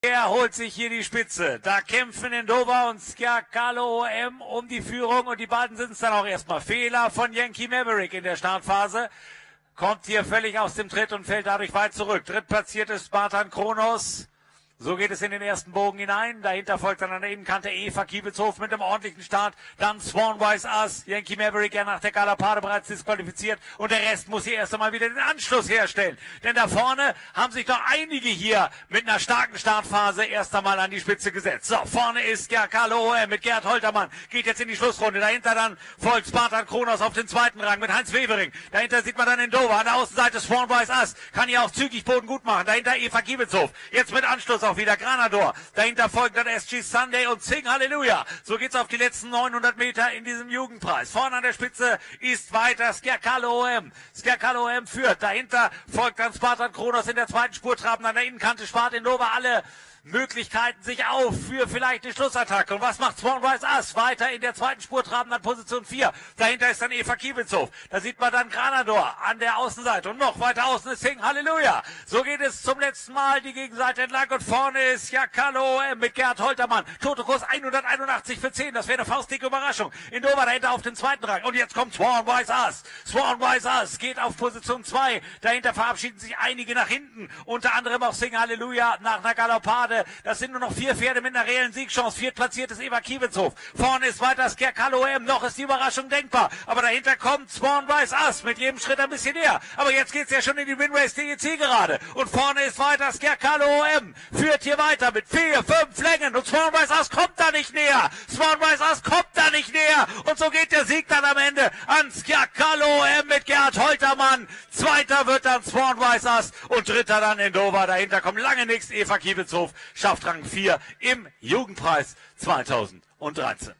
Er holt sich hier die Spitze. Da kämpfen Endova und Schiacalo OM um die Führung und die beiden sind es dann auch erstmal. Fehler von Yankee Maverick in der Startphase. Kommt hier völlig aus dem Tritt und fällt dadurch weit zurück. Drittplatziert ist Spartan Kronos. So geht es in den ersten Bogen hinein. Dahinter folgt dann an der Innenkante Eva Kiewitzhof mit einem ordentlichen Start. Dann Swanwise Ass. Yankee Maverick ja nach der Galapade bereits disqualifiziert. Und der Rest muss hier erst einmal wieder den Anschluss herstellen. Denn da vorne haben sich doch einige hier mit einer starken Startphase erst einmal an die Spitze gesetzt. So, vorne ist Gerkalo mit Gerd Holtermann. Geht jetzt in die Schlussrunde. Dahinter dann folgt Spartan Kronos auf den zweiten Rang mit Heinz Wevering. Dahinter sieht man dann in Dover. An der Außenseite Swanwise Ass. Kann hier auch zügig Boden gut machen. Dahinter Eva Kiewitzhof. Jetzt mit Anschluss auch wieder Granador. Dahinter folgt dann SG Sunday und Sing Halleluja. So geht's auf die letzten 900 Meter in diesem Jugendpreis. Vorne an der Spitze ist weiter Skerkalo OM. Skerkalo OM führt. Dahinter folgt dann Spartan Kronos in der zweiten Spur, traben an der Innenkante Spart in Nova alle Möglichkeiten sich auf für vielleicht eine Schlussattacke. Und was macht Swanwise Ass? Weiter in der zweiten Spur traben an Position 4. Dahinter ist dann Eva Kiewitzhof. Da sieht man dann Granador an der Außenseite. Und noch weiter außen ist Sing. Halleluja. So geht es zum letzten Mal die Gegenseite entlang. Und vorne ist Jakalo mit Gerd Holtermann. Totokurs 181 für 10. Das wäre eine faustdicke Überraschung. In Dover dahinter auf den zweiten Rang. Und jetzt kommt Swanwise Ass. Swanwise Ass geht auf Position 2. Dahinter verabschieden sich einige nach hinten. Unter anderem auch Sing Halleluja nach einer Galoppade. Das sind nur noch vier Pferde mit einer reellen Siegchance. Viertplatziert ist Eva Kiewitzhof. Vorne ist weiter Skerkalo M. Noch ist die Überraschung denkbar. Aber dahinter kommt Swan Weiß Ass mit jedem Schritt ein bisschen näher. Aber jetzt geht's ja schon in die Winrace DEC gerade. Und vorne ist weiter Skerkalo M. Führt hier weiter mit vier, fünf Längen. Und Swan Weiß Ass kommt da nicht näher. Swan Weiß Ass kommt da nicht näher. Und so geht der Sieg dann am Ende an Skerkalo Gerhard Holtermann. Zweiter wird dann Swan Weiß Ass. Und dritter dann in Dover. Dahinter kommt lange nichts Eva Kiewitzhof schafft Rang 4 im Jugendpreis 2013.